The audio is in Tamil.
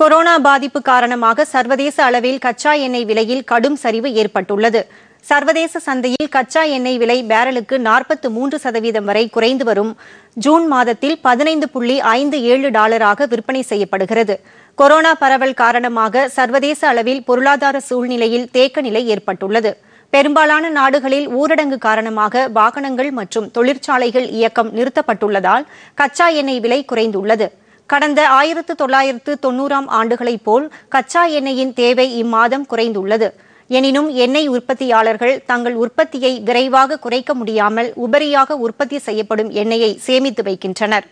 கொரோனா பாதிப்பு காரணமாக சர்வதேச அளவில் கச்சா எண்ணெய் விலையில் கடும் சரிவு ஏற்பட்டுள்ளது. சர்வதேச சந்தையில் கச்சா எண்ணெய் விலை பேரலுக்கு நாற்பத்து மூன்று சதவீதம் வரை குறைந்து வரும். ஜூன் மாதத்தில் பதினைந்து புள்ளி ஐந்து ஏழு டாலராக விற்பனை செய்யப்படுகிறது. கொரோனா பரவல் காரணமாக சர்வதேச அளவில் பொருளாதார சூழ்நிலையில் தேக்க நிலை ஏற்பட்டுள்ளது. பெரும்பாலான நாடுகளில் ஊரடங்கு காரணமாக வாகனங்கள் மற்றும் தொழிற்சாலைகள் இயக்கம் நிறுத்தப்பட்டுள்ளதால் கச்சா எண்ணெய் விலை குறைந்துள்ளது. கடந்த ஆயிரத்து தொள்ளாயிரத்து தொன்னூறாம் ஆண்டுகளைப் போல் கச்சா எண்ணெயின் தேவை இம்மாதம் குறைந்துள்ளது. எனினும் எண்ணெய் உற்பத்தியாளர்கள் தங்கள் உற்பத்தியை விரைவாக குறைக்க முடியாமல் உபரியாக உற்பத்தி செய்யப்படும் எண்ணெயை சேமித்து வைக்கின்றனர்.